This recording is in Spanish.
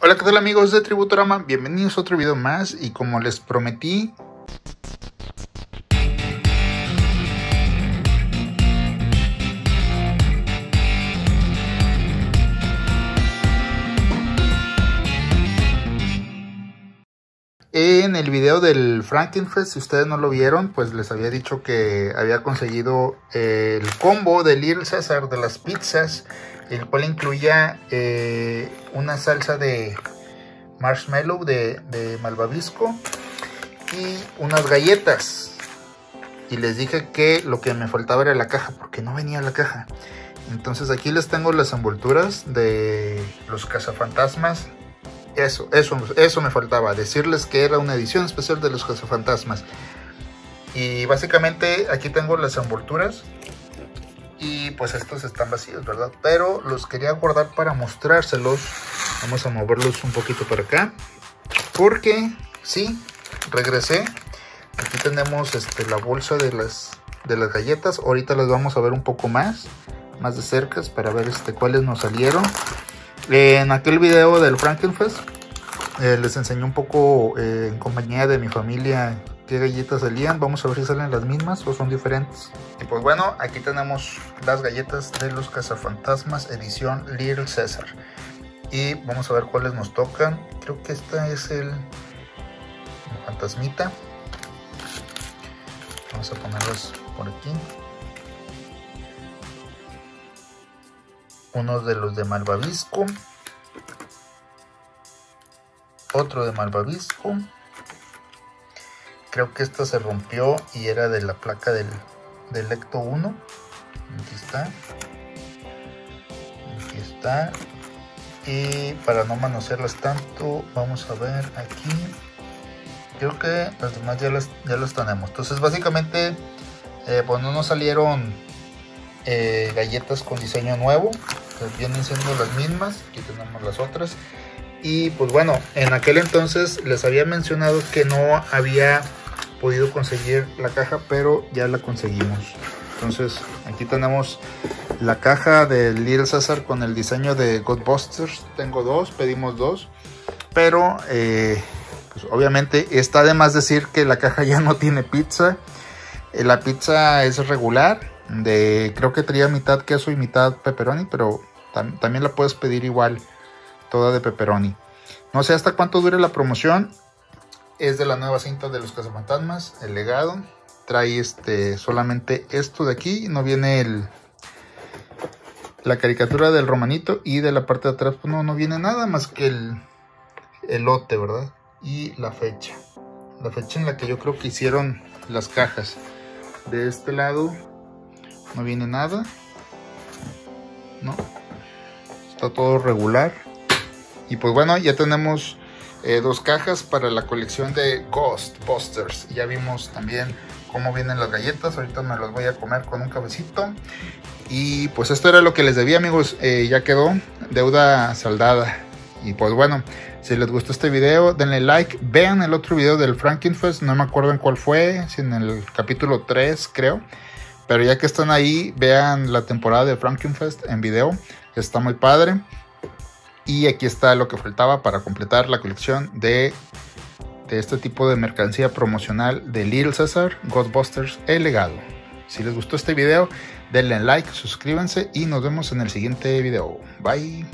Hola, ¿qué tal amigos de Tributorama? Bienvenidos a otro video más y como les prometí... En el video del Frankenfest, si ustedes no lo vieron, pues les había dicho que había conseguido el combo de Little César de las pizzas el cual incluía eh, una salsa de marshmallow de, malvavisco y unas galletas. Y les dije que lo que me faltaba era la caja, porque no venía la caja. Entonces aquí les tengo las envolturas de los cazafantasmas. Eso, eso, eso me faltaba, decirles que era una edición especial de los cazafantasmas. Y básicamente aquí tengo las envolturas y pues estos están vacíos, ¿verdad? Pero los quería guardar para mostrárselos. Vamos a moverlos un poquito para acá. Porque, sí, regresé. Aquí tenemos este, la bolsa de las, de las galletas. Ahorita las vamos a ver un poco más, más de cerca, para ver este, cuáles nos salieron. En aquel video del Frankenfest eh, les enseñé un poco eh, en compañía de mi familia qué galletas salían. Vamos a ver si salen las mismas o son diferentes. Y pues bueno, aquí tenemos las galletas de los cazafantasmas edición Little César. Y vamos a ver cuáles nos tocan. Creo que esta es el, fantasmita. Vamos a ponerlas por aquí. Uno de los de malvavisco. Otro de malvavisco creo que esta se rompió y era de la placa del, del Ecto 1 aquí está. Aquí está. Y para no manosearlas tanto vamos a ver aquí. Creo que las demás ya las, ya las tenemos. Entonces básicamente eh, pues no nos salieron eh, galletas con diseño nuevo. Que vienen siendo las mismas aquí tenemos las otras. Y pues bueno en aquel entonces les había mencionado que no había podido conseguir la caja, pero ya la conseguimos. Entonces, aquí tenemos la caja de Little César con el diseño de Ghostbusters. Tengo dos, pedimos dos. Pero, eh, pues obviamente está de más decir que la caja ya no tiene pizza. Eh, la pizza es regular. De, creo que traía mitad queso y mitad pepperoni, pero tam también la puedes pedir igual, toda de pepperoni. No sé hasta cuánto dure la promoción es de la nueva cinta de los cazafantasmas, el legado. Trae este solamente esto de aquí, no viene el la caricatura del romanito y de la parte de atrás pues no, no viene nada más que el, el lote, ¿verdad? Y la fecha. La fecha en la que yo creo que hicieron las cajas. De este lado no viene nada. No. Está todo regular. Y pues bueno, ya tenemos eh, dos cajas para la colección de Ghostbusters. Ya vimos también cómo vienen las galletas. Ahorita me las voy a comer con un cabecito. Y pues esto era lo que les debía amigos. Eh, ya quedó deuda saldada. Y pues bueno, si les gustó este video, denle like. Vean el otro video del Frankenfest. No me acuerdo en cuál fue. Si en el capítulo 3 creo. Pero ya que están ahí, vean la temporada de Frankenfest en video. Está muy padre. Y aquí está lo que faltaba para completar la colección de, este tipo de mercancía promocional de Little César, Ghostbusters, el legado. Si les gustó este video, denle like, suscríbanse y nos vemos en el siguiente video. Bye.